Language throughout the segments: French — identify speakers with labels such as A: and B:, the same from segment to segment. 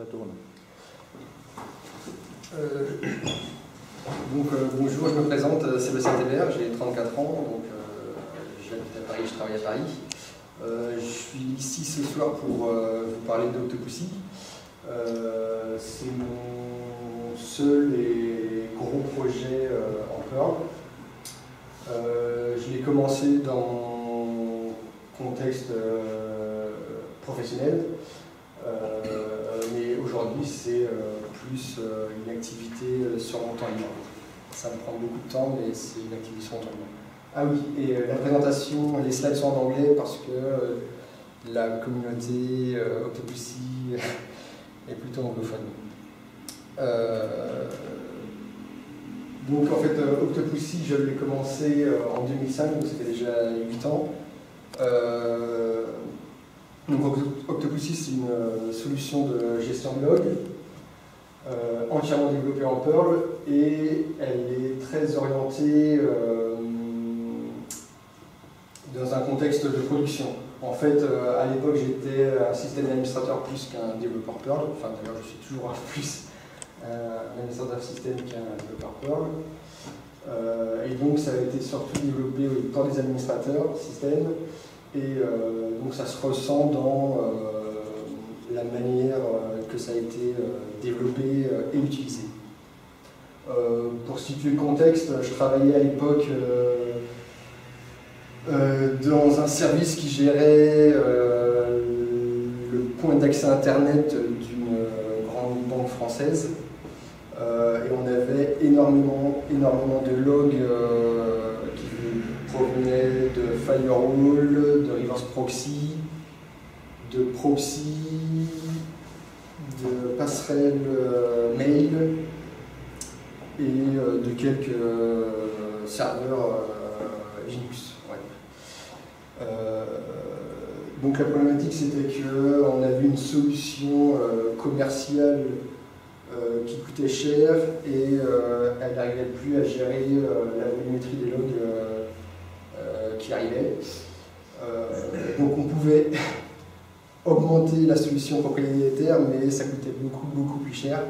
A: Euh, donc, euh, bonjour, je me présente, euh, Sébastien Tébert, j'ai 34 ans, donc j'habite à Paris, je travaille à Paris. je suis ici ce soir pour vous parler d'Octopussy. C'est mon seul et gros projet en Perl. je l'ai commencé dans contexte professionnel, mais aujourd'hui c'est plus euh, une activité euh, sur mon temps libre. Ça me prend beaucoup de temps, mais c'est une activité sur mon temps libre. Ah oui, et euh, la présentation, les slides sont en anglais parce que la communauté Octopussy est plutôt anglophone. donc en fait, Octopussy, je l'ai commencé en 2005, donc c'était déjà 8 ans. Donc Octopussy, c'est une solution de gestion de log euh, entièrement développée en Perl et elle est très orientée euh, dans un contexte de production. En fait, euh, à l'époque, j'étais un système administrateur plus qu'un développeur Perl. Enfin, d'ailleurs, je suis toujours plus un administrateur système qu'un développeur Perl. et donc, ça a été surtout développé par des administrateurs système. Et donc, ça se ressent dans la manière que ça a été développé euh, et utilisé. Euh, pour situer le contexte, je travaillais à l'époque euh, dans un service qui gérait le point d'accès Internet d'une grande banque française. et on avait énormément, énormément de logs qui provenaient de firewall, de reverse proxy, de proxy, de passerelles euh, mail et euh, de quelques euh, serveurs Linux. donc la problématique c'était qu'on avait une solution commerciale qui coûtait cher et elle n'arrivait plus à gérer la volumétrie des logs qui arrivaient. donc on pouvait augmenter la solution propriétaire, mais ça coûtait beaucoup, beaucoup plus cher.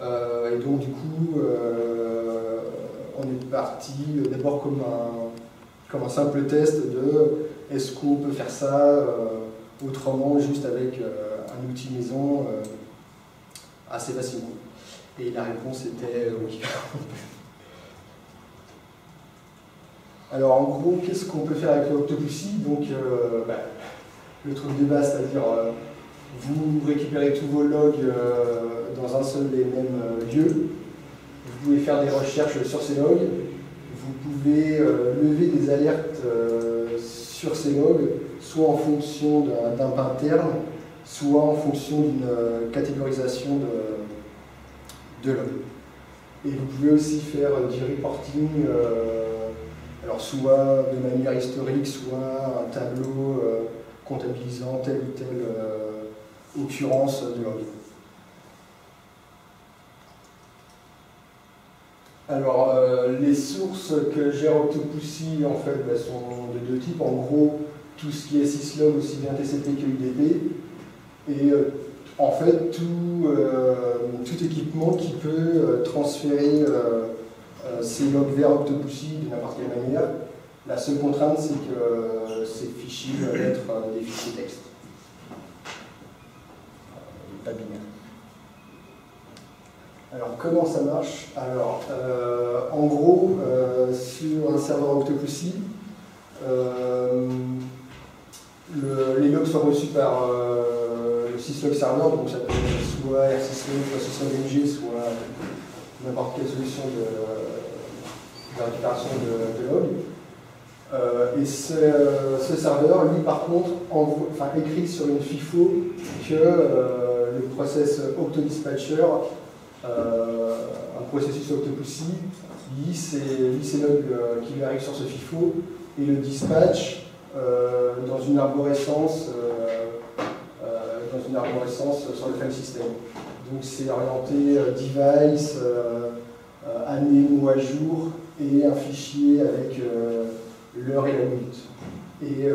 A: Euh, et donc, du coup, euh, on est parti d'abord comme un, comme un simple test de est-ce qu'on peut faire ça euh, autrement, juste avec un outil maison assez facilement. Et la réponse était oui. Alors en gros, qu'est-ce qu'on peut faire avec l'Octopussy Donc, bah, le truc de base, c'est-à-dire euh, vous récupérez tous vos logs euh, dans un seul et même euh, lieu. Vous pouvez faire des recherches sur ces logs. Vous pouvez lever des alertes sur ces logs, soit en fonction d'un pattern, soit en fonction d'une catégorisation de, de logs. Et vous pouvez aussi faire du reporting, alors soit de manière historique, soit un tableau comptabilisant telle ou telle euh, occurrence de leur. Alors, euh, les sources que gère Octopussy en fait, bah, sont de deux types. En gros, tout ce qui est syslog, aussi bien TCP que UDP. Et euh, en fait, tout, tout, équipement qui peut transférer ces logs vers Octopussy de n'importe quelle manière. La seule contrainte, c'est que ces fichiers doivent être euh, des fichiers texte, euh, pas binaires. Alors, comment ça marche? Alors, euh, en gros, sur un serveur Octopussy, les logs sont reçus par le syslog serveur, donc ça peut être soit RSyslog, soit syslog-ng, soit n'importe quelle solution de, récupération de, de logs. Euh, et ce, serveur, lui, par contre, écrit sur une FIFO que euh, le process Octodispatcher, euh, un processus Octopussy, lit ces, logs qui lui arrivent sur ce FIFO et le dispatch dans une arborescence dans une arborescence sur le file system. Donc c'est orienté device, année, mois, jour et un fichier avec l'heure et la minute. Et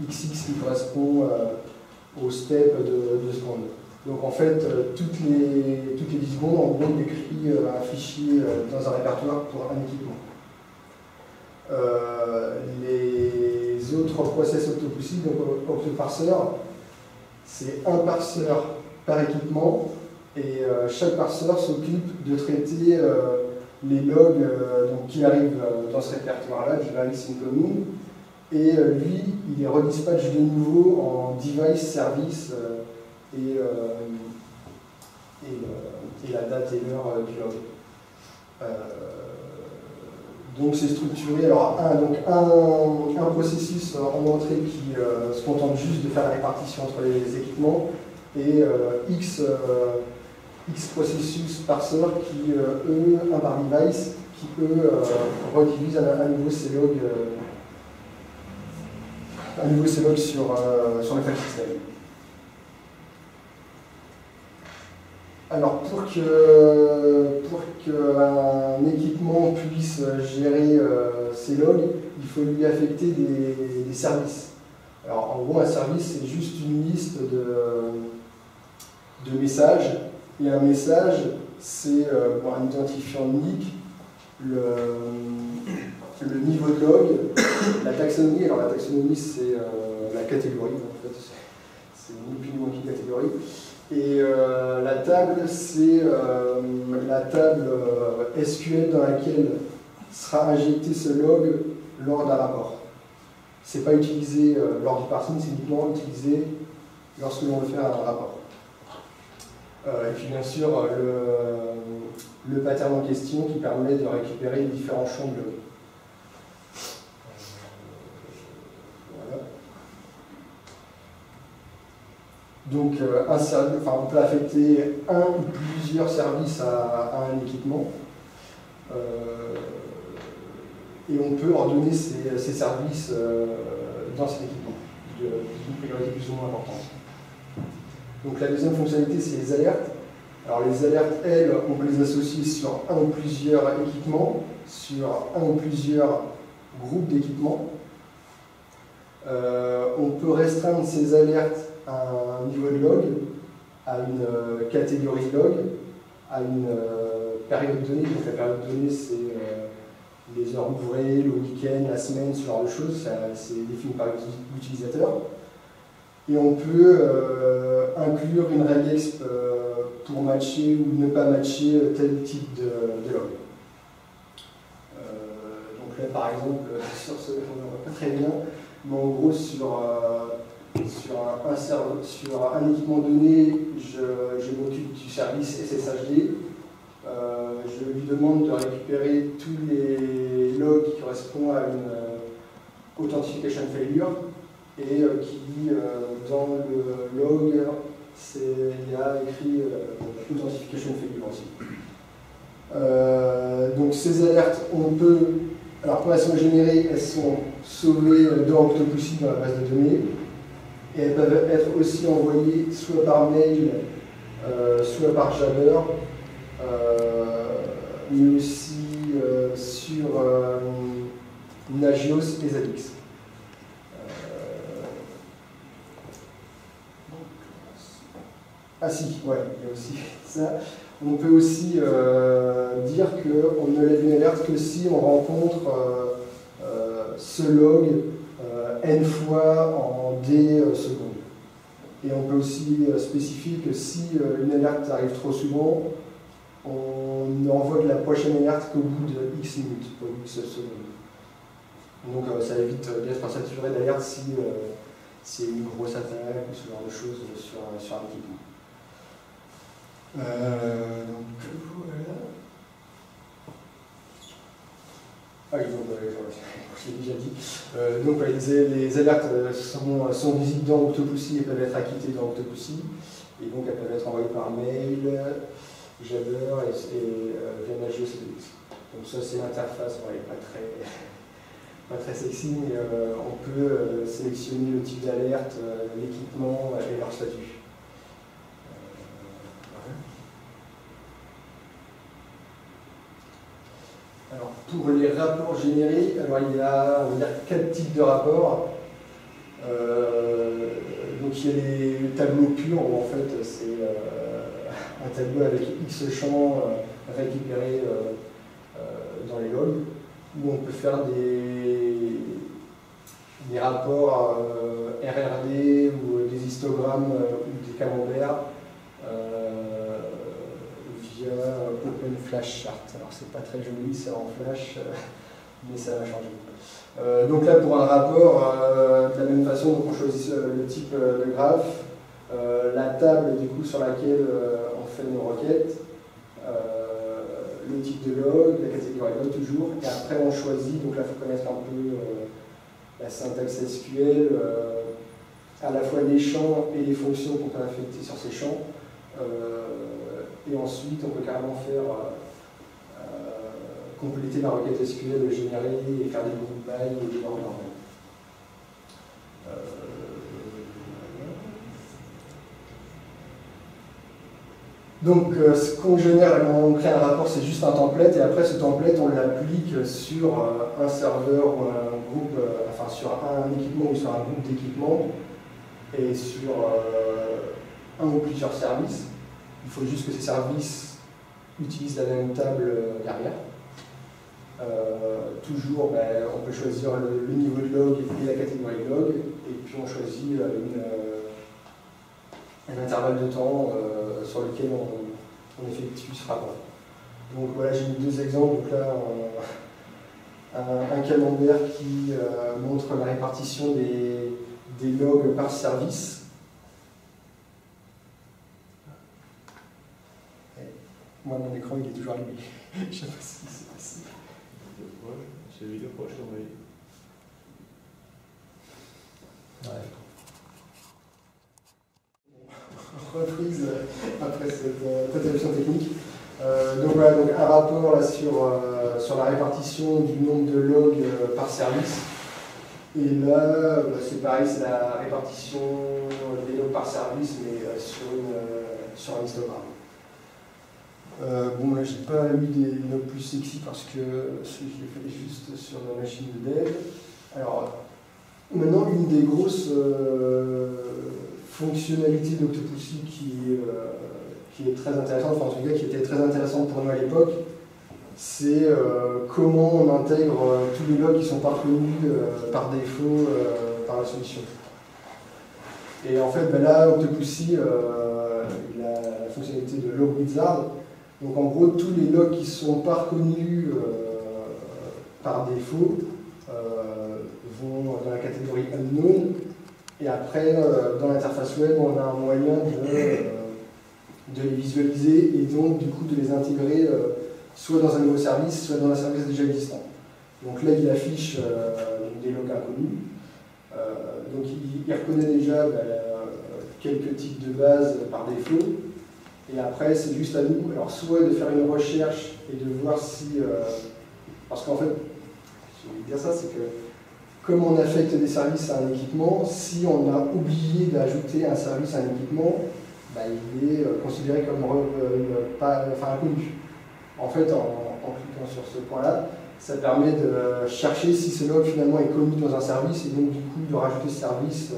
A: XX euh, qui correspond euh, au step de, de secondes. Donc en fait, toutes les, toutes les 10 secondes, en gros, il écrit un fichier dans un répertoire pour un équipement. les autres process octopussy, donc octoparseur, c'est un parseur par équipement et chaque parseur s'occupe de traiter les logs donc, qui arrivent dans ce répertoire-là, device incoming, et lui, il les redispatche de nouveau en device service et, et, la date et l'heure du log. donc c'est structuré, alors un, donc un, un, processus en entrée qui se contente juste de faire la répartition entre les équipements. Et X X processus parseurs qui, euh, eux, un par device, qui eux euh, redivisent à, nouveau ces logs, euh, à nouveau ces logs sur, sur le file system. Alors pour que pour qu'un équipement puisse gérer ces logs, il faut lui affecter des, des, services. Alors en gros un service c'est juste une liste de, de messages et un message, c'est euh, un identifiant unique, le, niveau de log, la taxonomie. Alors la taxonomie, c'est euh, la catégorie, en fait, c'est ni plus ni moins catégorie. Et euh, la table, c'est la table SQL dans laquelle sera injecté ce log lors d'un rapport. Ce n'est pas utilisé lors du parsing, c'est uniquement utilisé lorsque l'on veut faire un rapport. Euh, et puis bien sûr le, le, pattern en question qui permet de récupérer les différents champs de voilà. Donc euh, un service, enfin, on peut affecter un ou plusieurs services à, un équipement. Euh, et on peut ordonner ces, ces services dans cet équipement, d'une priorité plus ou moins importante. Donc la deuxième fonctionnalité, c'est les alertes. Alors les alertes, elles, on peut les associer sur un ou plusieurs équipements, sur un ou plusieurs groupes d'équipements. Euh, on peut restreindre ces alertes à un niveau de log, à une euh, catégorie log, à une euh, période donnée. Donc la période donnée, c'est les heures ouvrées, le week-end, la semaine, ce genre de choses. C'est défini par l'utilisateur. Et on peut euh, inclure une regex euh, pour matcher ou ne pas matcher tel type de, log. Euh, donc là, par exemple, sur ce, on ne voit pas très bien, mais en gros, sur, sur, un, sur un équipement donné, je, je m'occupe du service SSHD. je lui demande de récupérer tous les logs qui correspondent à une authentification failure et euh, qui euh, dans le log, il y a écrit euh, authentification failure donc ces alertes, on peut, alors quand elles sont générées, elles sont sauvées dans Octopussy dans la base de données, et elles peuvent être aussi envoyées soit par mail, soit par Jabber, mais aussi sur Nagios et Zabbix. Ah si, ouais, il y a aussi ça. On peut aussi euh, dire qu'on ne lève une alerte que si on rencontre euh, euh, ce log n fois en d secondes. Et on peut aussi spécifier que si une alerte arrive trop souvent, on n'envoie de la prochaine alerte qu'au bout de x minutes, ou x secondes. Donc ça évite d'être saturé d'alertes si c'est une grosse attaque ou ce genre de choses sur, sur un équipement. Euh, donc voilà. Ah je l'ai déjà dit. Euh, donc les, alertes euh, sont, visibles dans Octopussy et peuvent être acquittées dans Octopussy. Et donc elles peuvent être envoyées par mail, Jabber et, et euh, Donc ça c'est l'interface, elle n'est pas très, pas très sexy, mais euh, on peut euh, sélectionner le type d'alerte, l'équipement et leur statut. Alors, pour les rapports générés, alors il y a on quatre types de rapports. Euh, donc il y a les tableaux purs où en fait c'est un tableau avec X champs récupérés dans les logs, où on peut faire des, des rapports RRD ou des histogrammes ou des camemberts via Open Flash Chart. Alors c'est pas très joli, c'est en flash, mais ça va changer. Euh, donc là, pour un rapport, euh, de la même façon, on choisit euh, le type de graphe, la table du coup sur laquelle on fait nos requêtes, le type de log, la catégorie log toujours, et après on choisit, donc là il faut connaître un peu la syntaxe SQL, à la fois les champs et les fonctions qu'on peut affecter sur ces champs. Et ensuite, on peut carrément faire compléter la requête SQL générée et faire des groupes by et des bords euh, donc, euh, ce qu'on génère quand on crée un rapport, c'est juste un template, et après ce template, on l'applique sur euh, un serveur ou un groupe, enfin sur un équipement ou sur un groupe d'équipements, et sur un ou plusieurs services. Il faut juste que ces services utilisent la même table derrière. Euh, toujours, ben, on peut choisir le, niveau de log et la catégorie de log, et puis on choisit euh, euh, un intervalle de temps sur lequel on, effectue ce rapport. Donc voilà, j'ai mis deux exemples. Donc là, un, calendrier qui montre la répartition des, logs par service. Moi, mon écran, il est toujours allumé. Je sais pas si c'est possible.
B: C'est vidéo proche.
A: Ouais. Reprise après cette euh, technique. Euh, donc voilà, donc un rapport là, sur, euh, sur la répartition du nombre de logs euh, par service. Et là, bah, c'est pareil, c'est la répartition des logs par service, mais sur, une, sur un histogramme. Euh, bon, là, j'ai pas mis des notes plus sexy parce que je l'ai fait juste sur la machine de dev. Alors, maintenant, une des grosses euh, fonctionnalités d'Octopussy qui, euh, qui est très intéressante, enfin, en tout cas, qui était très intéressante pour nous à l'époque, c'est comment on intègre tous les logs qui sont pas reconnus par défaut par la solution. Et en fait, ben là, Octopussy, il a la fonctionnalité de Log Wizard, donc en gros, tous les logs qui ne sont pas reconnus euh, par défaut euh, vont dans la catégorie unknown. Et après, euh, dans l'interface web, on a un moyen de, les visualiser et donc du coup de les intégrer soit dans un nouveau service, soit dans un service déjà existant. Donc là, il affiche des logs inconnus. donc il, reconnaît déjà bah, quelques types de base par défaut. Et après, c'est juste à nous, alors soit de faire une recherche et de voir si. Euh, parce qu'en fait, je vais dire ça, c'est que comme on affecte des services à un équipement, si on a oublié d'ajouter un service à un équipement, bah, il est euh, considéré comme euh, enfin, inconnu. En fait, en, cliquant sur ce point-là, ça permet de chercher si ce log finalement est connu dans un service et donc du coup de rajouter ce service.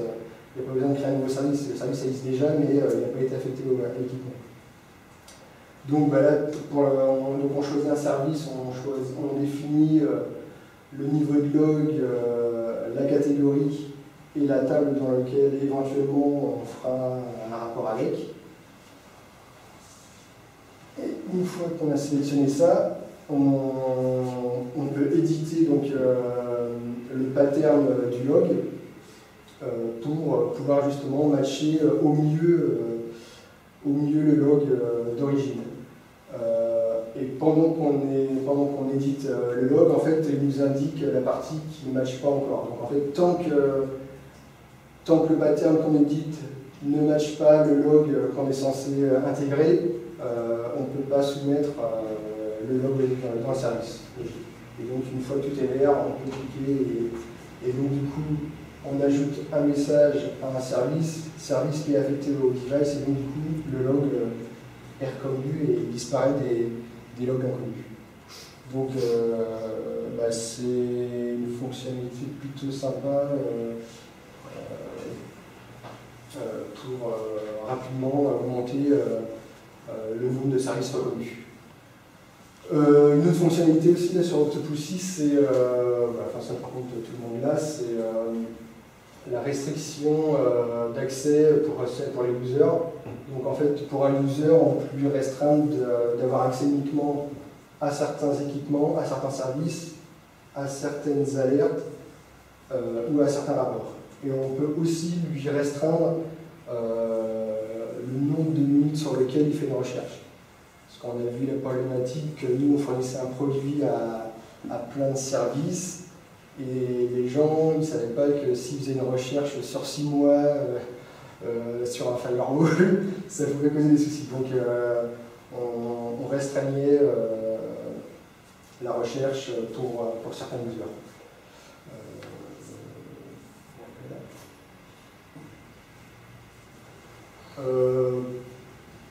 A: il n'y a pas besoin de créer un nouveau service, le service existe déjà mais il n'a pas été affecté à l'équipement. Donc, bah pour on, choisit un service, on, définit euh, le niveau de log, euh, la catégorie et la table dans laquelle éventuellement on fera un rapport avec. Et une fois qu'on a sélectionné ça, on, peut éditer donc, euh, le pattern du log pour pouvoir justement matcher au au mieux le log d'origine. Euh, et pendant qu'on qu'on édite euh, le log, en fait, il nous indique la partie qui ne matche pas encore. Donc en fait, tant que, tant que le pattern qu'on édite ne matche pas le log qu'on est censé euh, intégrer, on ne peut pas soumettre le log dans, le service. Et donc une fois que tout est vert, on peut cliquer et, donc du coup on ajoute un message à un service, service qui est affecté au device et donc du coup le log reconnu et disparaît des, des logs inconnus. Donc euh, bah, c'est une fonctionnalité plutôt sympa. Euh, pour rapidement augmenter le nombre de services reconnus. une autre fonctionnalité aussi sur Octopussy, c'est, bah, enfin ça par contre tout le monde là, c'est la restriction d'accès pour, les users. Donc en fait, pour un user, on peut lui restreindre d'avoir accès uniquement à certains équipements, à certains services, à certaines alertes euh, ou à certains rapports. Et on peut aussi lui restreindre euh, le nombre de minutes sur lequel il fait une recherche. Parce qu'on a vu la problématique que nous, on fournissait un produit à plein de services et les gens, ne savaient pas que s'ils faisaient une recherche sur six mois euh, sur un firewall, ça pouvait causer des soucis. Donc on, on, restreignait la recherche pour, pour certains users. Euh,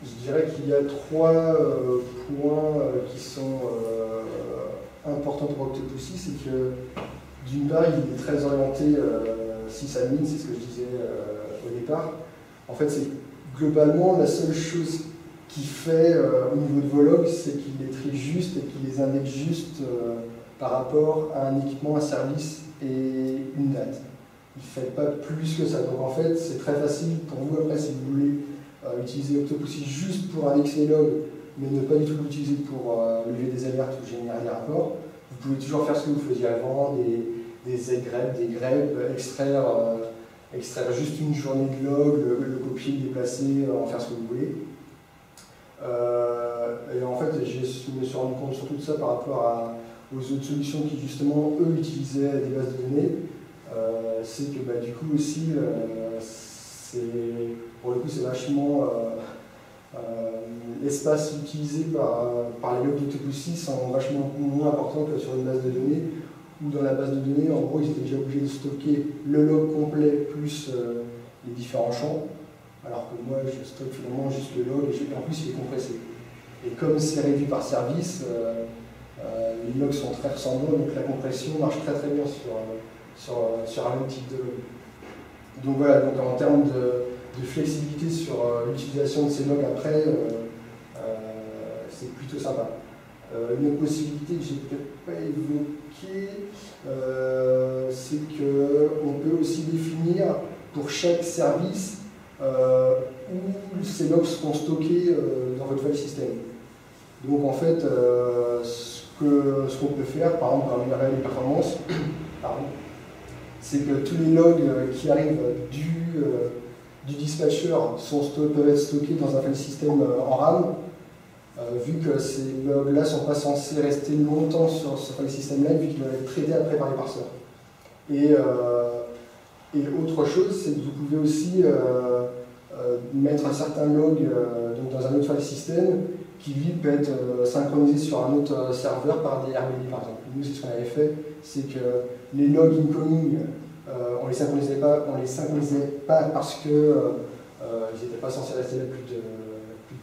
A: je dirais qu'il y a trois euh, points euh, qui sont importants pour Octopussy. C'est que d'une part, il est très orienté sysadmin, c'est ce que je disais au départ. En fait, c'est globalement la seule chose qui fait au niveau de vos logs, c'est qu'il les trie juste et qu'il les indexe juste par rapport à un équipement, un service et une date il ne fait pas plus que ça. Donc en fait, c'est très facile pour vous après si vous voulez euh, utiliser Octopussy juste pour indexer les logs, mais ne pas du tout l'utiliser pour euh, lever des alertes ou générer des rapports. Vous pouvez toujours faire ce que vous faisiez avant, des, des grep, des grep, extraire, euh, extraire juste une journée de log, le, copier, le déplacer, en faire ce que vous voulez. et en fait, je me suis rendu compte surtout de ça par rapport aux autres solutions qui justement, eux, utilisaient des bases de données. Euh, c'est que bah, du coup aussi, euh, pour le coup, c'est vachement euh, l'espace utilisé par, par les logs d'Octopussy sont vachement moins importants que sur une base de données, où dans la base de données, en gros, ils étaient déjà obligés de stocker le log complet plus les différents champs, alors que moi, je stocke finalement juste le log et en plus, il est compressé. Et comme c'est réduit par service, les logs sont très ressemblants, donc la compression marche très très bien sur, sur, un même type de log. Donc voilà, donc en termes de, flexibilité sur euh, l'utilisation de ces logs après, euh, euh, c'est plutôt sympa. Une autre possibilité que j'ai peut-être pas évoquée, c'est qu'on peut aussi définir pour chaque service où ces logs seront stockés dans votre file system. Donc en fait, ce qu'on peut faire, par exemple pour améliorer les performances, c'est que tous les logs euh, qui arrivent du, euh, du dispatcher sont, peuvent être stockés dans un file system euh, en RAM, vu que ces logs-là ne sont pas censés rester longtemps sur ce file system-là, vu qu'ils doivent être traités après par les parseurs. Et, autre chose, c'est que vous pouvez aussi mettre un certain log dans un autre file system qui lui peut être synchronisé sur un autre serveur par des RBD par exemple. Nous, c'est ce qu'on avait fait, c'est que les logs incoming, euh, on les synchronisait pas, on les synchronisait pas parce qu'ils euh, euh, n'étaient pas censés rester là plus de,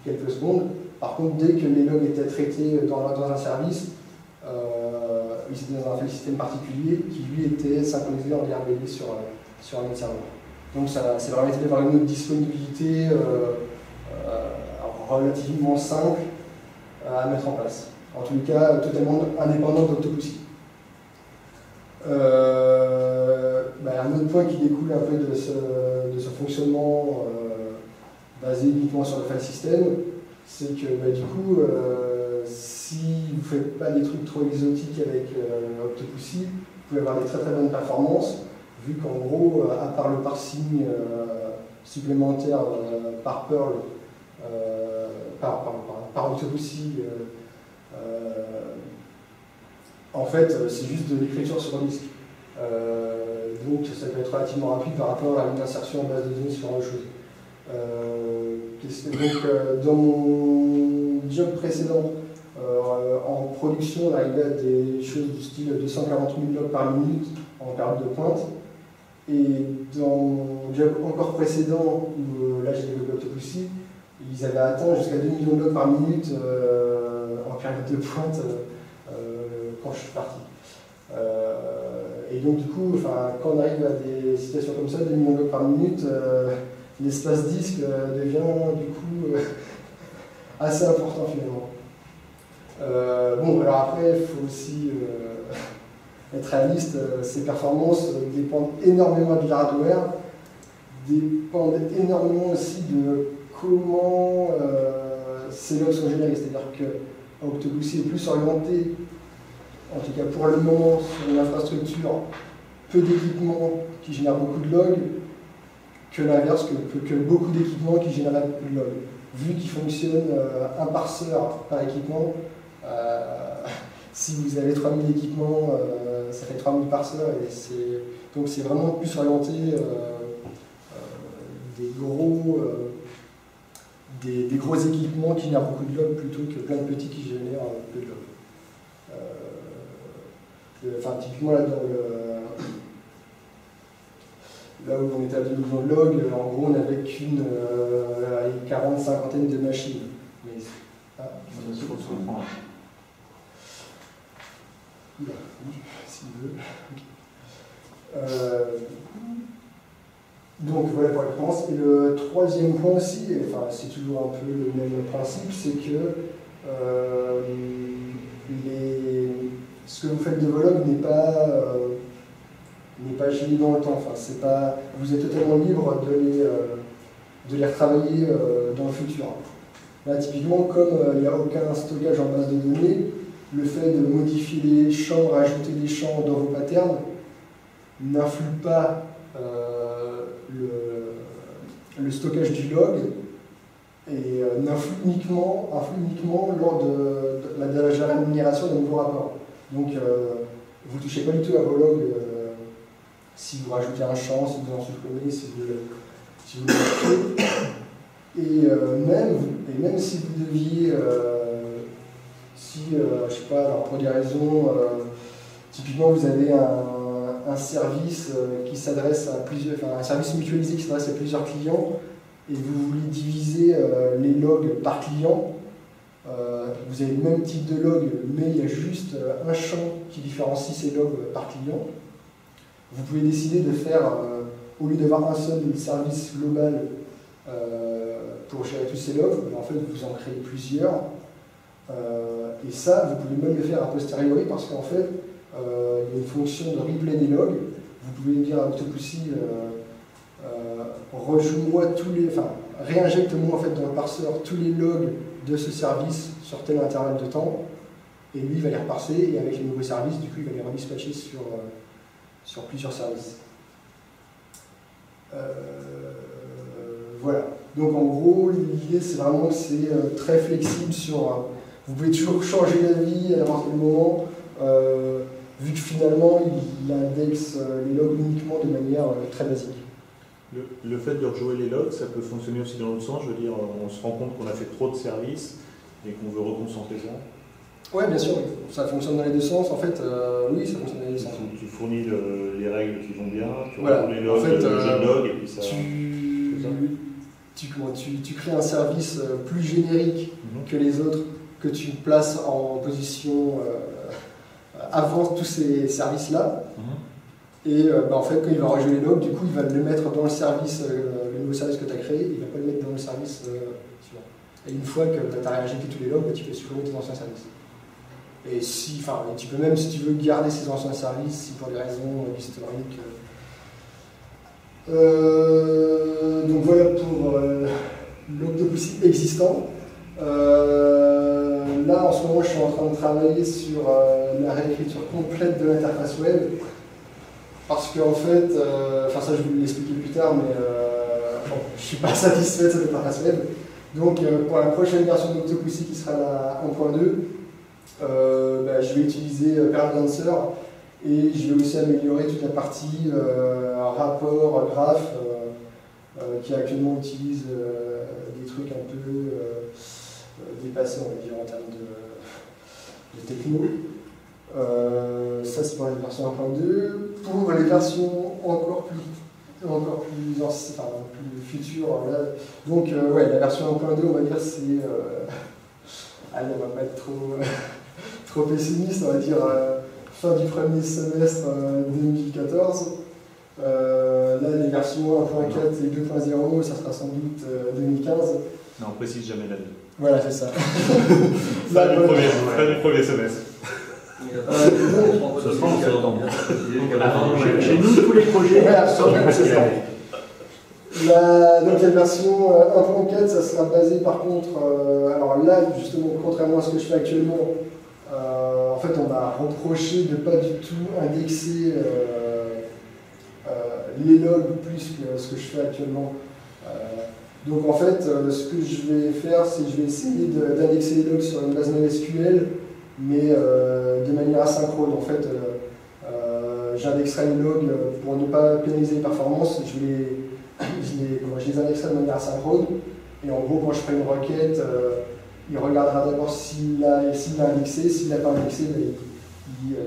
A: quelques secondes. Par contre, dès que les logs étaient traités dans, un service, ils étaient dans un système particulier qui lui était synchronisé en DRBD sur, sur un autre serveur. Donc ça, ça permettait d'avoir une autre disponibilité relativement simple à mettre en place. En tout cas, totalement indépendante d'Octopussy. Euh, bah, un autre point qui découle un peu de ce, fonctionnement euh, basé uniquement sur le file system, c'est que bah, du coup, euh, si vous ne faites pas des trucs trop exotiques avec Octopussy, vous pouvez avoir des très très bonnes performances, vu qu'en gros, à part le parsing supplémentaire par Perl, par, par, par, Octopussy, en fait, euh, c'est juste de l'écriture sur disque. Euh, donc ça peut être relativement rapide par rapport à une insertion en base de données sur autre chose. Euh, donc, dans mon job précédent, en production, on arrivait à des choses du style 240 000 logs par minute en période de pointe. Et dans mon job encore précédent, où là j'ai développé Octopussy, ils avaient atteint jusqu'à 2 millions de logs par minute en période de pointe quand je suis parti. Euh, et donc du coup, quand on arrive à des situations comme ça, 2 millions de logs par minute, euh, l'espace disque devient du coup assez important finalement. bon, alors après, il faut aussi être réaliste, ces performances dépendent énormément de l'hardware, dépendent énormément aussi de comment ces logs sont générés. C'est-à-dire que Octopussy est plus orienté, en tout cas pour le moment, sur une infrastructure peu d'équipements qui génèrent beaucoup de logs, que l'inverse, que, beaucoup d'équipements qui génèrent logs. Vu qu'il fonctionne euh, un parseur par équipement, euh, si vous avez 3000 équipements, euh, ça fait 3000 parseurs, et donc c'est vraiment plus orienté des gros des, gros équipements qui génèrent beaucoup de logs plutôt que plein de petits qui génèrent peu de logs. enfin, typiquement là dans le Là où on établit le log, en gros, on n'avait qu'une euh, quarante, cinquantaine de machines. Mais,
B: ah, ça
A: veut. Euh, donc voilà pour la réponse. Et le troisième point aussi, enfin, c'est toujours un peu le même principe, c'est que euh, les, ce que vous faites de Volog n'est pas euh, n'est pas gelé dans le temps. Pas, vous êtes totalement libre de les, euh, de retravailler euh, dans le futur. Là, typiquement, comme euh, il n'y a aucun stockage en base de données, le fait de modifier les champs, rajouter des champs dans vos patterns, n'influe pas le, stockage du log et n'influe uniquement, uniquement lors de, de, la, génération d'un nouveau rapport. Donc, vous ne touchez pas du tout à vos logs si vous rajoutez un champ, si vous en supprimez, si vous, vous et, euh, même, et même si vous deviez, euh, si, euh, je sais pas, pour des raisons, typiquement vous avez un, un service qui s'adresse à plusieurs, enfin un service mutualisé qui s'adresse à plusieurs clients, et vous voulez diviser les logs par client, vous avez le même type de log, mais il y a juste un champ qui différencie ces logs par client. Vous pouvez décider de faire, euh, au lieu d'avoir un seul service global euh, pour gérer tous ces logs, en fait vous en créez plusieurs. Euh, et ça, vous pouvez même le faire a posteriori parce qu'en fait, il y a une fonction de replay des logs. Vous pouvez dire à Octopussy, rejoue-moi tous les, enfin, réinjecte-moi en fait dans le parseur tous les logs de ce service sur tel intervalle de temps, et lui il va les reparser, et avec les nouveaux services, du coup il va les redispatcher sur, sur plusieurs services. Euh, voilà. Donc en gros, l'idée c'est vraiment que c'est euh, très flexible sur. Euh, vous pouvez toujours changer d'avis à n'importe quel moment, vu que finalement il indexe les logs uniquement de manière très basique.
B: Le, fait de rejouer les logs, ça peut fonctionner aussi dans l'autre sens. Je veux dire, on se rend compte qu'on a fait trop de services et qu'on veut reconcentrer ça.
A: Oui, bien sûr, ça fonctionne dans les deux sens. En fait, euh, oui, ça fonctionne dans les deux sens.
B: Tu, fournis les règles qui vont bien, tu voilà. les logs, en fait, euh, log, et puis ça.
A: Tu, tu, tu, crées un service euh, plus générique mhm. que les autres, que tu places en position avant tous ces services-là. Mhm. Et bah, en fait, quand il va rajouter les logs, du coup, il va le mettre dans le service, le nouveau service que tu as créé, il ne va pas le mettre dans le service suivant. Et une fois que tu as réinjecté tous les logs, bah, tu peux supprimer tes anciens services. Et si, enfin, tu peux même, si tu veux, garder ces anciens services, si pour des raisons historiques. Euh, donc voilà pour euh, l'Octopus existant. Euh, là, en ce moment, je suis en train de travailler sur la réécriture complète de l'interface web. Parce qu'en fait, enfin, ça, je vais vous l'expliquer plus tard, mais je ne suis pas satisfait de cette interface web. Donc, pour la prochaine version d'Octopussy qui sera la 1.2, euh, bah, je vais utiliser euh, Dancer et je vais aussi améliorer toute la partie euh, rapport, graphe, qui actuellement utilise des trucs un peu dépassés, on va dire, en termes de, techno. ça, c'est pour la version 1.2. Pour les versions encore plus, encore plus, enfin, plus futures, donc ouais, la version 1.2, on va dire, c'est. allez, on va pas être trop trop pessimiste, on va dire euh, fin du premier semestre 2014. là, les versions 1.4 et 2.0, ça sera sans doute 2015.
B: Non, on précise jamais la date.
A: Voilà, c'est ça.
B: pas, du premier, pas du premier semestre.
C: Euh, ça se pense,
D: Chez nous, tous les projets sont
A: la, donc la version 1.4, ça sera basé par contre, euh, alors là justement, contrairement à ce que je fais actuellement, euh, en fait on m'a reproché de ne pas du tout indexer les logs plus que ce que je fais actuellement. donc en fait, ce que je vais faire, c'est que je vais essayer d'indexer les logs sur une base NoSQL mais euh, de manière asynchrone. En fait, euh, euh, j'indexerai les logs pour ne pas pénaliser les performances, je les, je les, je les indexerai de manière asynchrone. Et en gros, quand je ferai une requête, il regardera d'abord s'il a, a, indexé, s'il n'a pas indexé, ben,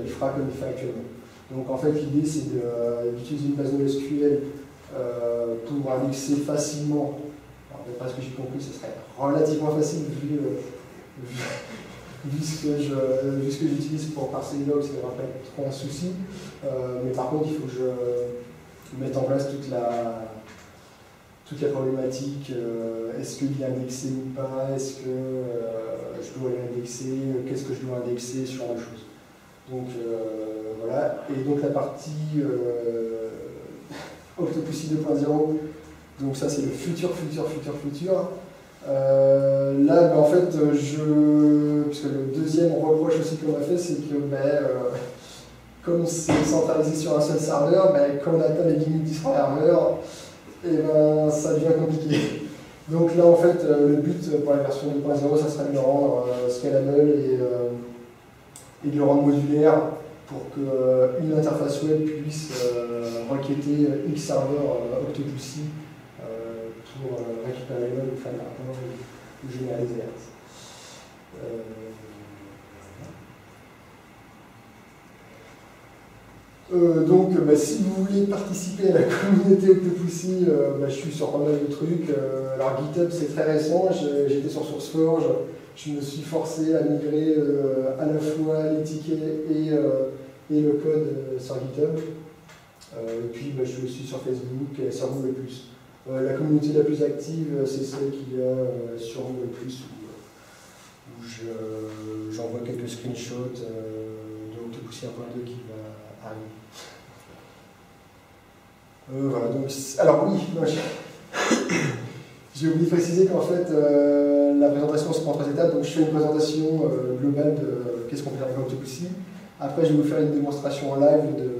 A: il, fera comme il fait actuellement. Donc en fait, l'idée c'est d'utiliser une base NoSQL euh, pour indexer facilement. Alors, d'après ce que j'ai compris, ce serait relativement facile vu, vu ce que j'utilise pour parser les logs, ça ne va pas être trop un souci. Euh, mais par contre, il faut que je mette en place toute la, toute la problématique. Euh, est-ce qu'il est indexé ou pas Est-ce que euh, je dois l'indexer Qu'est-ce que je dois indexer genre de choses. Donc voilà. Et donc la partie Octopussy 2.0, donc ça c'est le futur, futur, futur, futur. Euh, là, ben, en fait, je, puisque le deuxième reproche aussi qu'on a fait, c'est que ben, euh, comme c'est centralisé sur un seul serveur, ben, quand on atteint les limites du serveur, et eh ben, ça devient compliqué. Donc là, en fait, euh, le but pour la version 2.0, ça serait de le rendre scalable et, et, de le rendre modulaire pour qu'une interface web puisse requêter X serveurs Octopussy pour euh, récupérer le ou faire un rapport ou généraliser euh, euh, donc, bah, si vous voulez participer à la communauté Octopussy, bah, je suis sur pas mal de trucs. alors, GitHub, c'est très récent. J'étais sur SourceForge. Je me suis forcé à migrer à la fois les tickets et, le code sur GitHub. et puis, bah, je suis sur Facebook et sur Google+. Euh, la communauté la plus active, euh, c'est celle qu'il y a euh, sur Google+, où, où j'envoie quelques screenshots de Octopussy 1.2 qui va arriver. voilà, donc, alors oui, j'ai oublié de préciser qu'en fait, la présentation se prend en trois étapes. Donc, je fais une présentation globale de qu'est-ce qu'on peut faire avec Octopussy. Après, je vais vous faire une démonstration en live de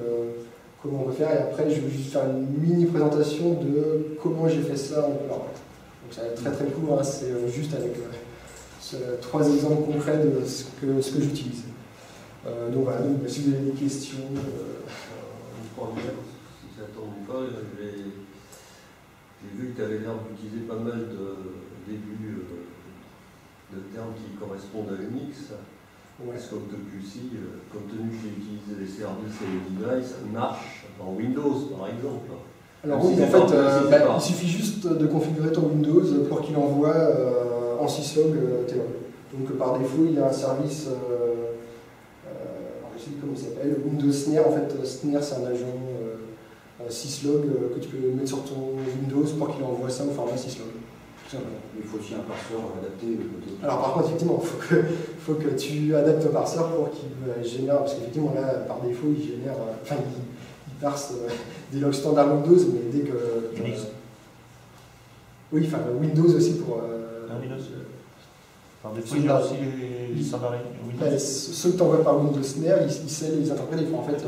A: comment on peut faire. Et après, je vais juste faire une mini présentation de comment j'ai fait ça en Polar. Donc ça va être très très court, hein. c'est euh, juste avec euh, trois exemples concrets de ce que, ce que j'utilise. Euh, donc voilà, donc, si vous avez des questions.
C: Euh... si ça tombe pas, j'ai vu que tu avais l'air d'utiliser pas mal de débuts de termes qui correspondent à Unix. Est-ce qu'Octopussy, euh, compte tenu que j'ai utilisé les services et les devices, marche dans Windows par exemple
A: Alors oui, en fait, euh, bah, il suffit juste de configurer ton Windows pour qu'il envoie euh, en syslog logs. Donc par défaut, il y a un service, sais plus comment il s'appelle, Windows Snare. En fait, Snare, c'est un agent syslog que tu peux mettre sur ton Windows pour qu'il envoie ça au format syslog.
D: Il faut aussi un parseur adapté.
A: Alors par contre, effectivement, il faut que, faut que tu adaptes ton parseur pour qu'il euh, génère, parce qu'effectivement là, par défaut, il génère, euh, enfin, il, parse euh, des logs standard Windows, mais dès que... oui, enfin Windows aussi pour...
B: Ah, Windows par aussi les standards Windows.
A: ceux que tu envoies par Windows Snare, ils, ils les interpréter. En fait,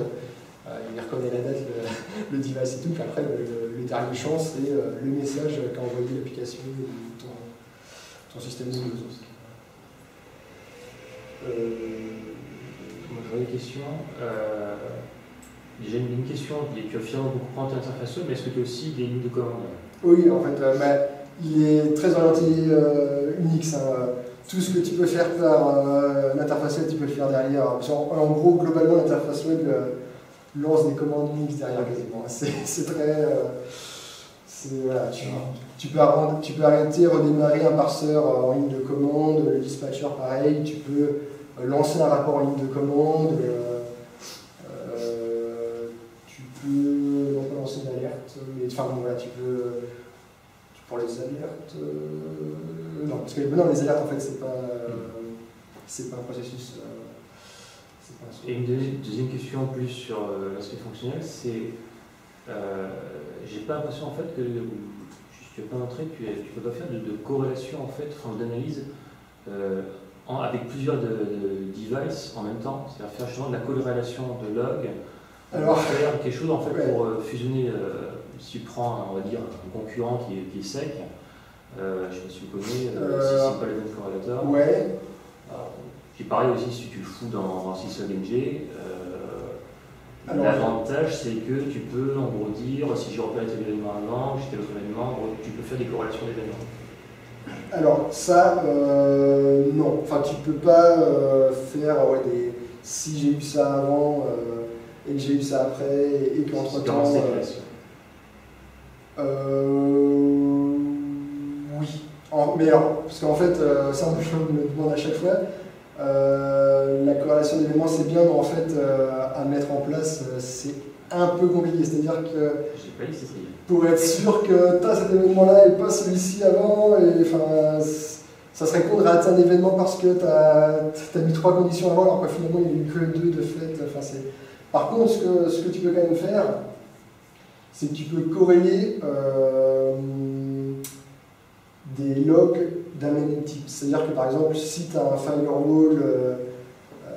A: il reconnaît la date, le, le, device et tout, puis après, le, dernier champ, c'est le message qu'a envoyé l'application ou ton, ton système Windows.
D: Euh, J'aurais une question. Euh, Déjà une, question, tu as finalement beaucoup prendre interface web, mais est-ce que tu as aussi des lignes de commande?
A: Oui, en fait, euh, bah, il est très orienté euh, Unix. Hein. Tout ce que tu peux faire par l'interface web, tu peux le faire derrière. En, gros, globalement, l'interface web lance des commandes Unix derrière quasiment. C'est très. Voilà, tu, peux arrêter, redémarrer un parseur en ligne de commande, le dispatcher pareil, tu peux lancer un rapport en ligne de commande, euh, euh, tu peux lancer une alerte, enfin bon, voilà, tu peux. Pour les alertes. Euh, non, parce que les alertes en fait, c'est pas. c'est pas un processus. euh, c'est pas un
D: Et une deuxi- deuxième question en plus sur euh, l'aspect fonctionnel, c'est. J'ai pas l'impression en fait que. Je suis pas montré que tu ne peux pas faire de, de corrélation en fait, enfin d'analyse avec plusieurs de, de devices en même temps. C'est-à-dire faire justement de la corrélation de log.
A: Alors-
D: faire quelque chose en fait
A: Ouais.
D: pour fusionner. euh, si tu prends, on va dire, un concurrent qui est, qui est sec, je sais pas si tu connais, euh,
A: Euh,
D: si c'est pas le même corrélateur.
A: Ouais,
D: Alors, Puis pareil aussi, si tu le fous dans, SysLogNG, euh, l'avantage c'est que tu peux en gros dire si j'ai repéré tel événement avant, j'ai tel autre événement, tu peux faire des corrélations d'événements.
A: Alors ça, euh, non. Enfin, tu peux pas euh, faire ouais, des. Si j'ai eu ça avant euh, et que j'ai eu ça après et qu'entre
D: C'est comment
A: temps. En- mais alors, parce qu'en fait, euh, ça me demande à chaque fois. Euh, la corrélation d'événements, c'est bien, mais en fait, euh, à mettre en place, c'est un peu compliqué. C'est-à-dire que pour être sûr que tu as cet événement-là et pas celui-ci avant. Et, enfin, ça serait con de rater un événement parce que tu as, mis trois conditions avant alors que finalement il n'y a eu que deux de fait. Enfin, Par contre, ce que, ce que tu peux quand même faire, c'est que tu peux corréler euh, des logs d'un même type. C'est-à-dire que par exemple, si tu as un firewall, euh, euh,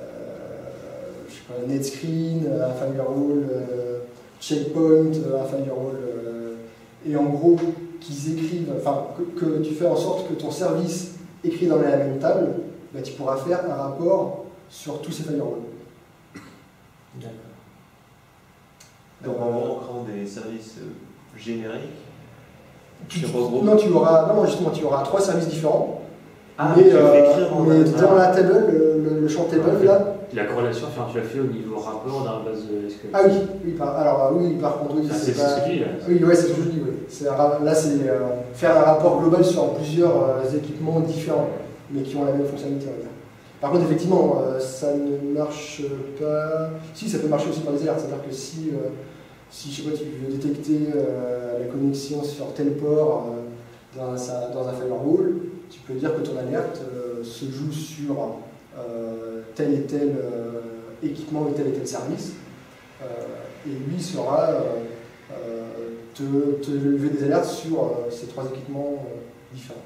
A: je sais pas, NetScreen, un firewall euh, checkpoint, euh, un firewall, euh, et en gros qu'ils écrivent, enfin que, que tu fais en sorte que ton service écrit dans la même table, bah, tu pourras faire un rapport sur tous ces firewalls.
D: D'accord.
E: Donc en gros, en créant des services euh, génériques,
A: Tu-
E: Tu regroupes
A: non, tu auras, non, justement, tu auras trois services différents,
E: ah,
A: mais,
E: tu
A: euh,
E: écrire en
A: mais dans la table, le, le- le champ table là,
D: La corrélation, enfin, tu l'as fait au niveau rapport dans la base de SQL.
A: ah oui, oui, par, alors euh, oui, par contre, oui, c'est
D: c'est
A: pas.
D: ce que tu dis là.
A: Oui, ouais, c'est ce que je dis, oui. C'est un ra- là, c'est euh, faire un rapport global sur plusieurs euh, équipements différents, mais qui ont la même fonctionnalité. on va dire. Par contre, effectivement, euh, ça ne marche pas. Si, ça peut marcher aussi par les alertes. C'est-à-dire que si, euh, si je sais pas, tu veux détecter euh, la connexion sur tel port euh, dans, un, firewall, tu peux dire que ton alerte euh, se joue sur tel et tel équipement et tel et tel service. Et lui sera te, lever des alertes sur ces trois équipements différents.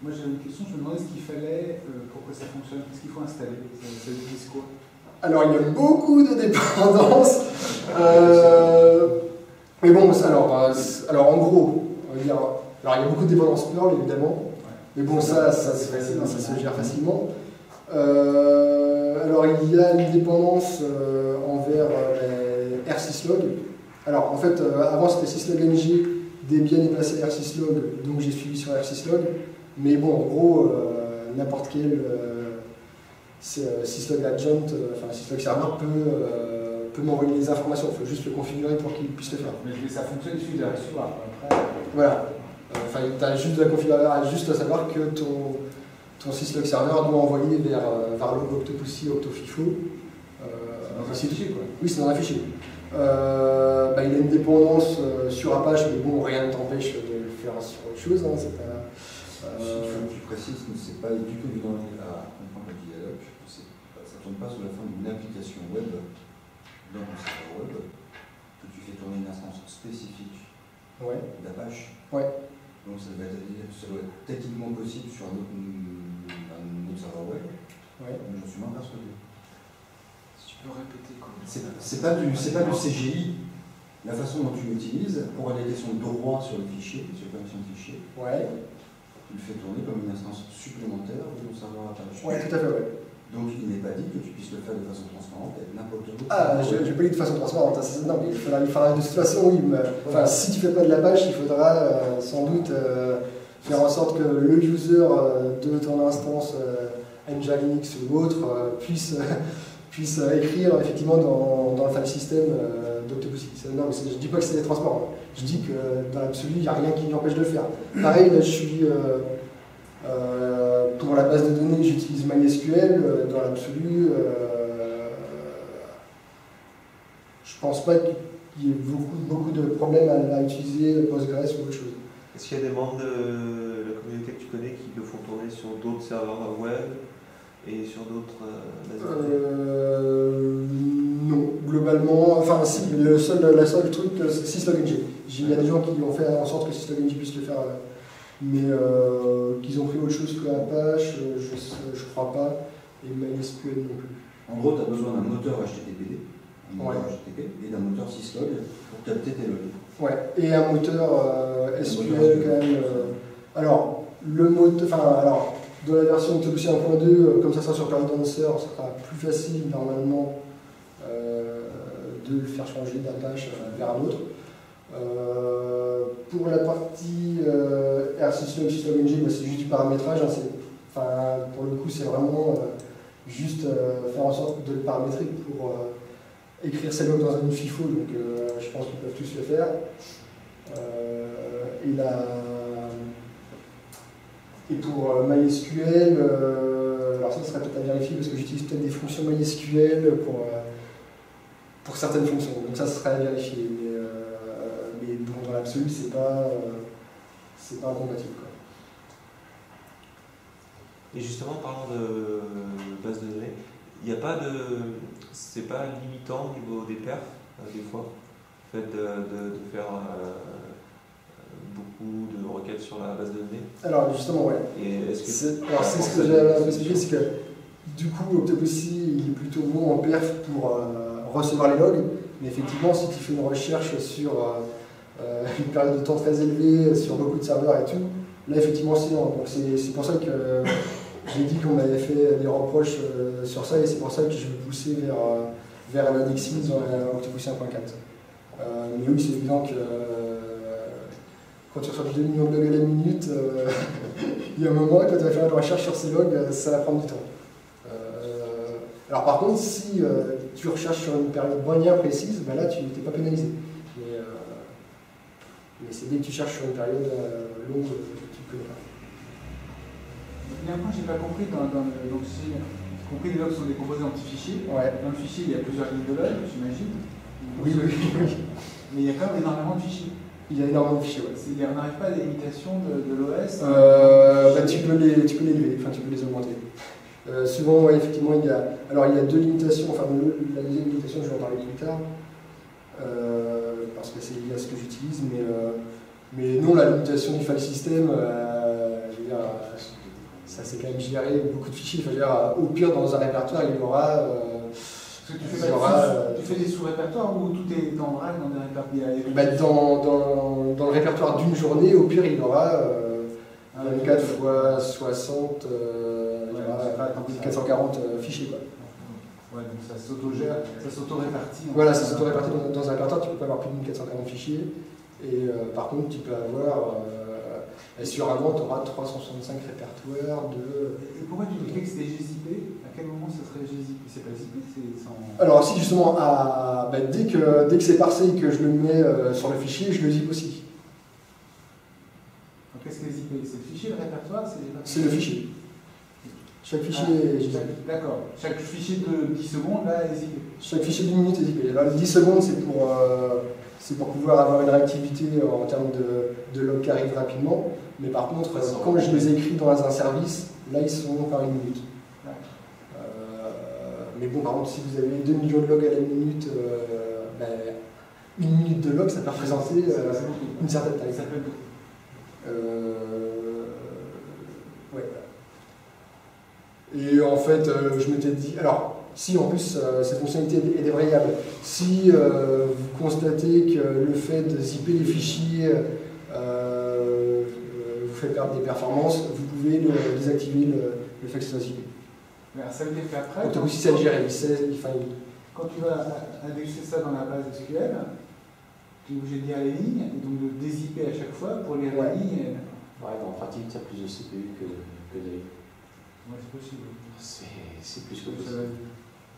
F: Moi j'avais une question, je me demandais ce qu'il fallait pour que ça fonctionne, qu'est-ce qu'il faut installer ça utilise quoi
A: Alors il y a beaucoup de dépendances. Euh, mais bon, alors, euh, alors en gros, on va dire, alors il y a beaucoup de dépendances Perl évidemment. Mais bon, ça, ça, se, gère facilement. Euh, alors il y a une dépendance envers euh, les R6log. Alors en fait, avant c'était syslog-ng, Debian est passé à R6log, donc j'ai suivi sur R6log. Mais bon, en gros, n'importe quel syslog agent, euh, enfin syslog server peut, euh, peut m'envoyer les informations. Il faut juste le configurer pour qu'il puisse le faire.
F: Mais ça fonctionne, suffit de la recevoir.
A: Voilà. Euh, Enfin, tu as juste de la configurer, juste à savoir que ton, ton syslog serveur doit envoyer vers, euh, vers le Octopussy, Octofifo. Euh,
F: c'est dans un
A: ainsi de
F: fichier quoi.
A: Oui, c'est dans un fichier. Euh, bah, il a une dépendance euh, sur Apache, mais bon, rien ne t'empêche de le faire sur autre chose. hein,
G: Il faut que tu précises, c'est pas du tout évident à comprendre le dialogue. Ça ne tombe pas sous la forme d'une application web dans le serveur web que tu fais tourner une instance spécifique
A: ouais.
G: d'Apache.
A: Ouais.
G: Donc ça doit, être, ça doit être techniquement possible sur un autre, un autre serveur web,
A: Ouais.
G: mais j'en suis moins persuadé.
F: Si tu peux répéter quoi.
G: C'est pas, du- c'est pas du CGI. La façon dont tu l'utilises, pour les questions de droit sur le fichier, sur la connexion de fichier,
A: Ouais.
G: Tu le fais tourner comme une instance supplémentaire de ton serveur Apache.
A: Ouais, tout à fait, ouais.
G: Donc il n'est pas dit que tu puisses le faire de façon transparente avec n'importe autre.
A: Ah, je n'ai pas dit de façon transparente. hein, c'est- Non, mais il faudra, il faudra de toute façon, oui. mais, enfin, si tu fais pas de la page, il faudra euh, sans doute euh, faire en sorte que le user euh, de ton instance euh, Nginx ou autre puisse, puisse écrire effectivement dans, dans le file system Ça, Non, mais je dis pas que c'est transparent. Je dis que dans l'absolu, il n'y a rien qui m'empêche de le faire. Pareil, là, je suis. euh, euh, pour la base de données, j'utilise MySQL. euh, Dans l'absolu, euh, je pense pas qu'il y ait beaucoup, beaucoup de problèmes à, à utiliser Postgres ou autre chose.
E: Est-ce qu'il y a des membres de la communauté que tu connais qui le font tourner sur d'autres serveurs web et sur d'autres bases de données?
A: Non, globalement, enfin si, le seul, la seule truc, euh, c'est syslog-ng. Il y a des gens qui ont fait en sorte que syslog-ng puisse le faire, euh, mais euh, qu'ils ont pris autre chose que Apache, je, je crois pas, et MySQL non plus.
G: En gros, tu as besoin d'un moteur HTTPD, un moteur
A: Ouais.
G: HTTP, et d'un moteur syslog pour capter tes logs.
A: Ouais, et un moteur euh, SQL
G: moteur
A: quand même. euh, alors, le moteur, enfin, alors, dans la version Octopussy 1.2, euh, comme ça sera sur Cloud Dancer, ça sera plus facile normalement de le faire changer d'Apache euh, vers un autre. Euh, pour la partie euh, RSyslog, syslog-ng, bah, c'est juste du paramétrage. hein, pour le coup, c'est vraiment euh, juste euh, faire en sorte de le paramétrer pour euh, écrire ses logs dans un FIFO. Donc, euh, je pense qu'ils peuvent tous le faire. Euh, et, pour euh, MySQL, euh, alors ça serait peut-être à vérifier parce que j'utilise peut-être des fonctions MySQL pour, euh, pour certaines fonctions. Donc ça serait à vérifier. Mais, euh, mais bon, dans l'absolu, c'est pas, euh, c'est pas incompatible. quoi.
E: Et justement, parlant de base de données, il n'y a pas de. C'est pas limitant au niveau des perfs, euh, des fois, le fait de, de- de faire euh, beaucoup de requêtes sur la base de données?
A: Alors justement, ouais.
E: Et est-ce que.
A: C'est- Alors c'est ce que j'avais c'est que du coup Octopussy il est plutôt bon en perf pour recevoir les logs, mais effectivement si tu fais une recherche sur euh, euh, une période de temps très élevée, sur beaucoup de serveurs et tout, là effectivement c'est non. Donc c'est pour ça que euh, j'ai dit qu'on m'avait fait des reproches euh, sur ça et c'est pour ça que je vais pousser vers, euh, vers un indexing dans la Octopussy 1.4. Euh, mais oui c'est évident que euh, quand tu reçois 2 millions de logs à la minute, euh, il y a un moment, quand tu vas faire une recherche sur ces logs, euh, ça va prendre du temps. Alors par contre, si euh, tu recherches sur une période moyenne précise, ben là tu n'es pas pénalisé. Mais, euh, mais c'est dès que tu cherches sur une période euh, longue, tu ne connais pas.
F: Il y a un point que je n'ai pas compris dans, dans le. Donc, si, compris les logs sont décomposés en petits fichiers.
A: Ouais.
F: Dans le fichier, il y a plusieurs lignes de logs, j'imagine.
A: Oui, oui, oui.
F: Mais il y a quand même énormément de fichiers.
A: Il y a énormément de fichiers. ouais.
F: On n'arrive pas à des limitations de, de l'OS.
A: Euh, bah, tu peux les, tu peux les lever, enfin tu peux les augmenter. Euh, souvent, ouais, effectivement, il y a, alors il y a deux limitations. Enfin, le- la deuxième limitation, je vais en parler plus tard, euh, parce que c'est lié à ce que j'utilise. Mais, euh, mais non, la limitation du file system, je veux dire, ça c'est quand même géré beaucoup de fichiers. Enfin, je veux dire, au pire, dans un répertoire, il y aura.
F: Parce que tu fais,
A: aura,
F: tu des sous-répertoires ou tout est en vrac dans des répertoires
A: bah, dans, dans, dans le répertoire d'une journée, au pire, il y aura. Euh,
F: Ah,
A: 24 fois 60, euh, il y
F: Ouais,
A: aura
F: c'est pas comme ça.
A: 440 euh, fichiers. Quoi.
F: Ouais, donc ça s'autogère, ça s'auto-répartit.
A: Voilà, ça s'auto-répartit dans, dans un répertoire, tu peux pas avoir plus de 1440 fichiers. Et euh, par contre, tu peux avoir, euh, et sur an, tu auras 365 répertoires de...
F: Et pourquoi tu disais que c'était GZIP À quel moment ça serait GZIP C'est pas c'est sans.
A: Alors si justement, à, bah, dès que, dès que c'est parsé et que je le mets sur le fichier, je le zip aussi.
F: Qu'est-ce que ZIP C'est le fichier, le répertoire
A: C'est le fichier. Chaque fichier
F: Ah,
A: est
F: D'accord. Chaque fichier de 10 secondes, là, est zippé.
A: Chaque fichier d'une minute est zippé. Alors, les 10 secondes, c'est pour, euh, pour pouvoir avoir une réactivité en termes de, de log qui arrivent rapidement. Mais par contre,
E: ça
A: quand je les écris dans un service, là, ils sont par une minute.
F: Ouais.
A: Euh, mais bon, par contre, si vous avez 2 millions de logs à la minute, euh, ben, une minute de log, ça peut représenter euh, une certaine taille.
F: Ça.
A: Euh, ouais. Et en fait, euh, je m'étais dit. Alors, si en plus euh, cette fonctionnalité est débrayable, si euh, vous constatez que le fait de zipper les fichiers euh, vous fait perdre des performances, vous pouvez le- désactiver le, le fait que ce soit zippé.
F: Mais ça veut dire qu'après,
A: Donc,
F: quand,
A: aussi. Il sait, il-
F: quand tu vas indexer ça dans la base SQL, tu es obligé de lire les lignes et donc de dézipper à chaque fois pour lire
A: Ouais.
F: les lignes. et-
D: Ouais, en pratique, tu as plus de CPU que, que de
F: Ouais, c'est possible.
D: C'est plus que possible.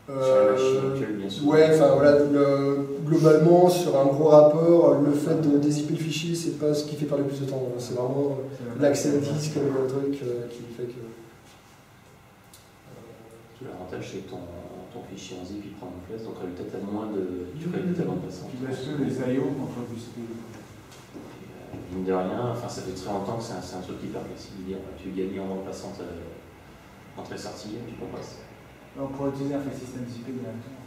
F: va-
D: Sur la machine
A: Euh,
D: actuelle, bien sûr.
A: Ouais, enfin voilà, le- globalement sur un gros rapport, le fait de dézipper le fichier, c'est pas ce qui fait perdre le plus de temps. C'est vraiment l'accès au disque, le truc euh, qui fait que.
D: L'avantage, c'est que ton, ton fichier en zip il prend une place, donc peut-être à moins de. Tu fais peut-être bande passante.
F: Puis parce que les IO contre du.
D: Euh, Mine de rien, enfin, ça fait très longtemps que c'est un, truc hyper flexible. Tu gagnes en bande passante euh, entrée sortie et puis compresses.
F: On pourrait utiliser un file system ZP directement.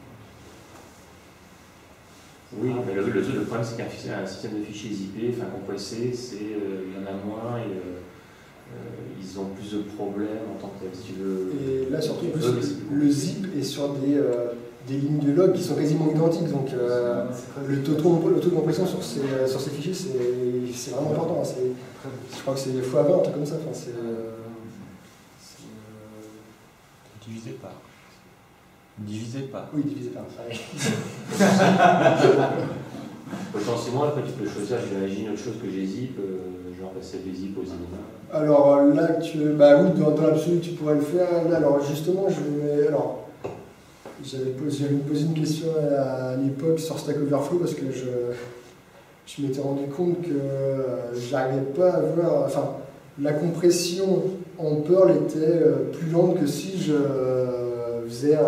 D: Oui, mais le, le, le problème c'est qu'un système de fichiers zippé, enfin compressé, c'est euh, il y en a moins et euh, ils ont plus de problèmes en tant que tel. Si tu veux.
A: Et là, surtout, plus, le zip est sur des, euh, des lignes de log qui sont quasiment identiques. Donc, euh, le, taux de, le taux de compression sur ces, euh, sur ces fichiers, c'est c'est vraiment important. hein. Je crois que c'est x 20, un truc comme ça. Enfin, c'est, euh, c'est, euh,
E: Divisé par. Divisé par.
A: oui, divisé par.
D: Potentiellement, après, tu peux choisir, j'imagine, autre chose que j'ai zip, euh, genre passer des zip aux éléments.
A: Alors euh, là, tu, bah oui, dans, dans l'absolu, tu pourrais le faire. Alors justement, je vais. Alors, j'avais posé, j'avais posé une question à, à l'époque sur Stack Overflow parce que je, je m'étais rendu compte que euh, j'arrivais pas à voir. Enfin, la compression en Perl était plus lente que si je faisais un,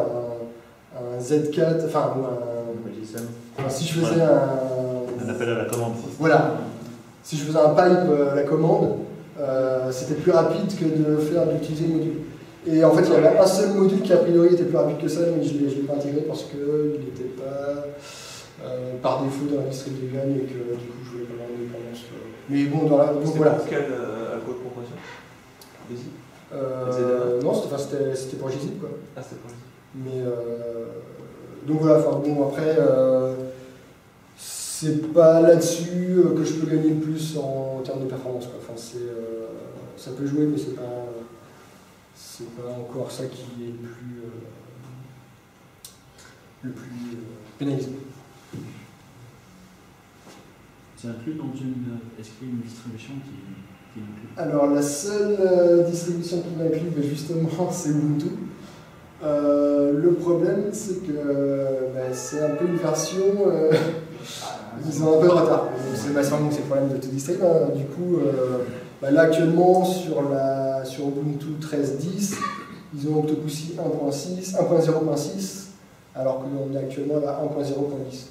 A: un Z4, enfin, ou un, enfin, si je faisais un,
B: Un appel à la commande.
A: voilà. Si je faisais un pipe euh, à la commande, euh, c'était plus rapide que de faire d'utiliser le module. Et en fait, il y avait un seul module qui a priori était plus rapide que ça, mais je ne l'ai pas intégré parce qu'il n'était pas euh, par défaut dans la distribution et que du coup je voulais pas avoir de dépendance. euh. Mais bon, dans la, donc
E: C'était
A: voilà.
E: pour quel euh, algo de.
A: Euh, non, c'était pour GZIP quoi.
E: Ah, c'était pour les
A: Mais euh, donc voilà, enfin bon après euh, c'est pas là-dessus euh, que je peux gagner le plus en, termes de performance quoi. Enfin c'est euh, ça peut jouer mais c'est pas c'est pas encore ça qui est le plus euh, le plus euh, pénalisant.
H: C'est inclus dans une. Est-ce qu'il y a une distribution qui, qui inclut?
A: Alors la seule euh, distribution qui m'inclut ben, justement c'est Ubuntu. Euh, le problème c'est que ben, c'est un peu une version euh, Ils ont un peu de retard. C'est bah, c'est vraiment c'est le problème de distrib. Hein. Du coup, euh, bah, là actuellement sur, la, sur Ubuntu 13.10, ils ont Octopussy 1.6, 1.0.6, alors qu'on est actuellement à 1.0.10.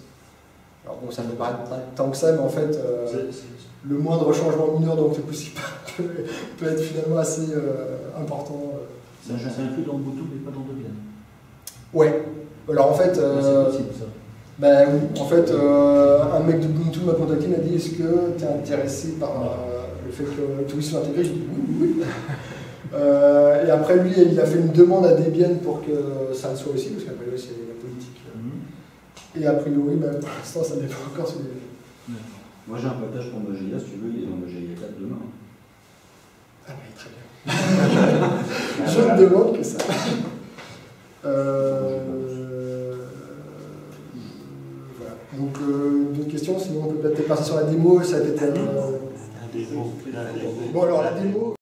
A: Alors bon, ça me paraît pas tant que ça, mais en fait, euh, le moindre changement mineur d'Octopussy peut, peut être finalement assez euh, important.
H: C'est c'est inclus dans Ubuntu mais pas dans Debian.
A: Ouais. Alors en fait,
H: Ouais,
A: euh,
H: c'est possible ça.
A: Ben oui, en fait, euh, un mec de Ubuntu m'a contacté, m'a dit Est-ce que tu es intéressé par euh, le fait que tout soit intégré? J'ai dit Oui, oui, oui. Euh, et après, lui, il a fait une demande à Debian pour que ça le soit aussi, parce qu'après, lui, c'est la politique.
H: Mhm.
A: Et a priori, ben, pour l'instant, ça n'est pas encore sur.
H: D'accord.
G: Moi j'ai un potage pour Node.js, si tu veux, il est dans Node.js 4 demain.
A: Ah, ben, très bien. Je ne demande que ça. Euh. Donc, euh, d'autres questions Sinon, on peut peut-être passer sur la démo. Ça a été, euh.
B: Un démo.
A: Bon, alors la démo.